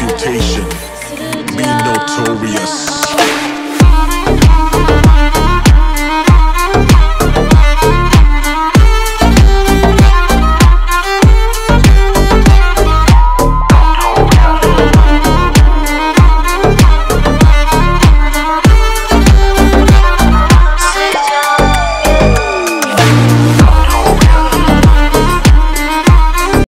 reputation. Be notorious.